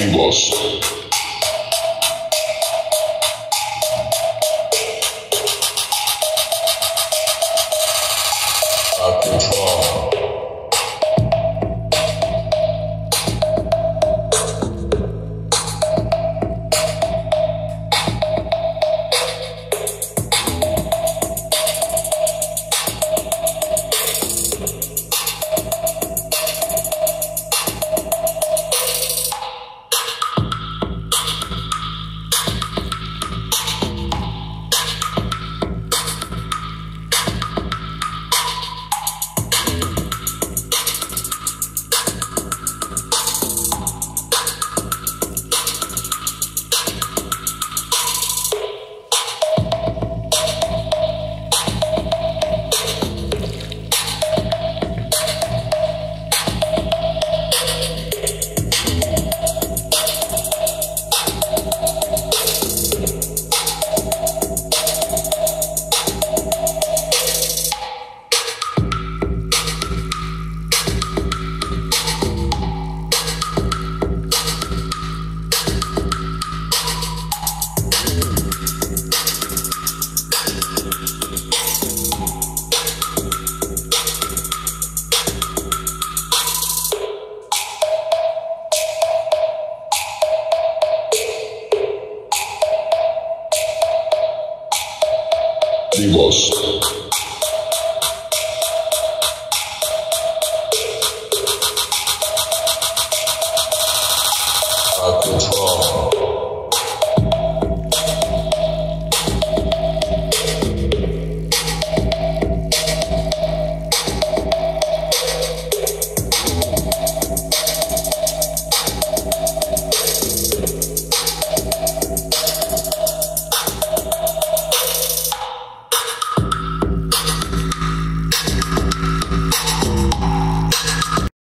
Vivos. At control. Vivos. At control.